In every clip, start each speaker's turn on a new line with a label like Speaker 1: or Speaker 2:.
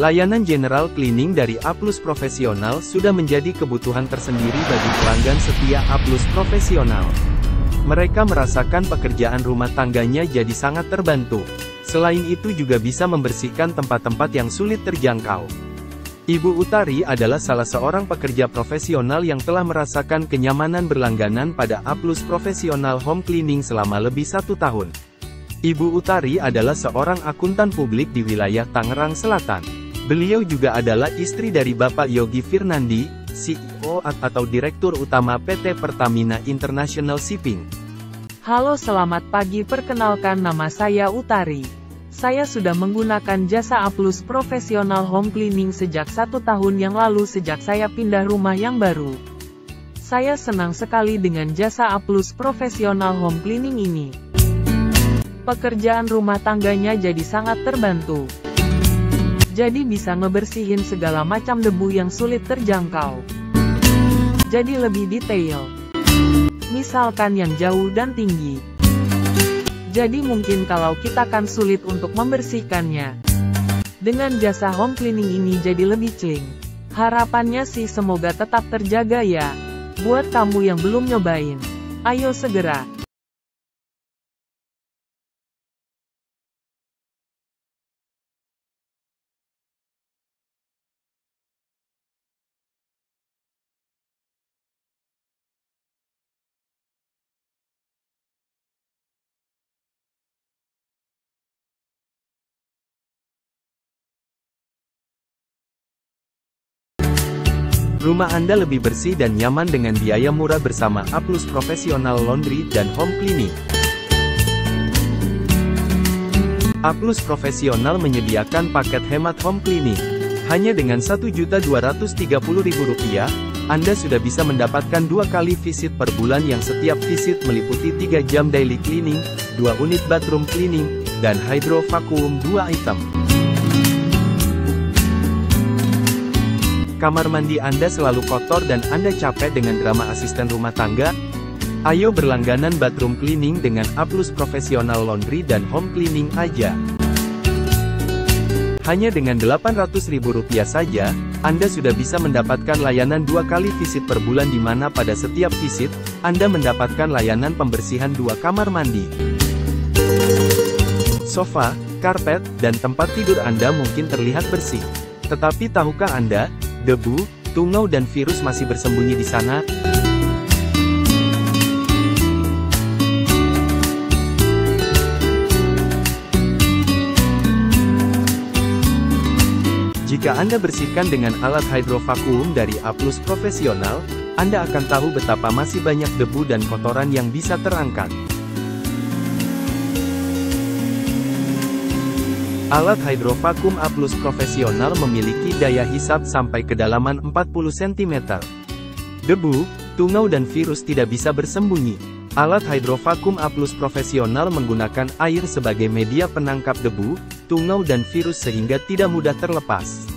Speaker 1: Layanan general cleaning dari A Profesional sudah menjadi kebutuhan tersendiri bagi pelanggan setia A Profesional. Mereka merasakan pekerjaan rumah tangganya jadi sangat terbantu. Selain itu juga bisa membersihkan tempat-tempat yang sulit terjangkau. Ibu Utari adalah salah seorang pekerja profesional yang telah merasakan kenyamanan berlangganan pada A Profesional Home Cleaning selama lebih satu tahun. Ibu Utari adalah seorang akuntan publik di wilayah Tangerang Selatan. Beliau juga adalah istri dari Bapak Yogi Firnandi, CEO atau Direktur Utama PT Pertamina International Shipping.
Speaker 2: Halo selamat pagi perkenalkan nama saya Utari. Saya sudah menggunakan jasa Aplus Professional Home Cleaning sejak satu tahun yang lalu sejak saya pindah rumah yang baru. Saya senang sekali dengan jasa Aplus Professional Home Cleaning ini. Pekerjaan rumah tangganya jadi sangat terbantu jadi bisa ngebersihin segala macam debu yang sulit terjangkau. Jadi lebih detail. Misalkan yang jauh dan tinggi. Jadi mungkin kalau kita kan sulit untuk membersihkannya. Dengan jasa home cleaning ini jadi lebih clean. Harapannya sih semoga tetap terjaga ya. Buat kamu yang belum nyobain. Ayo segera.
Speaker 1: Rumah Anda lebih bersih dan nyaman dengan biaya murah bersama A Professional Laundry dan Home Cleaning. A Plus Profesional menyediakan paket hemat home cleaning. Hanya dengan Rp1.230.000, Anda sudah bisa mendapatkan dua kali visit per bulan yang setiap visit meliputi 3 jam daily cleaning, 2 unit bathroom cleaning, dan hydro vacuum 2 item. Kamar mandi Anda selalu kotor dan Anda capek dengan drama asisten rumah tangga? Ayo berlangganan bathroom cleaning dengan A Plus Professional Laundry dan Home Cleaning aja. Hanya dengan Rp800.000 saja, Anda sudah bisa mendapatkan layanan dua kali visit per bulan di mana pada setiap visit, Anda mendapatkan layanan pembersihan dua kamar mandi. Sofa, karpet, dan tempat tidur Anda mungkin terlihat bersih. Tetapi tahukah Anda, debu, tungau dan virus masih bersembunyi di sana. Jika Anda bersihkan dengan alat hidrovakuum dari A Profesional, Anda akan tahu betapa masih banyak debu dan kotoran yang bisa terangkat. Alat hidrovakum A profesional memiliki daya hisap sampai kedalaman 40 cm. Debu, tungau dan virus tidak bisa bersembunyi. Alat hidrovakum A profesional menggunakan air sebagai media penangkap debu, tungau dan virus sehingga tidak mudah terlepas.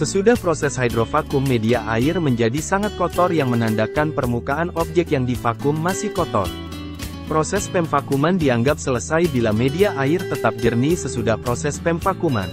Speaker 1: Sesudah proses hidrovakum media air menjadi sangat kotor yang menandakan permukaan objek yang divakum masih kotor. Proses pemvakuman dianggap selesai bila media air tetap jernih sesudah proses pemvakuman.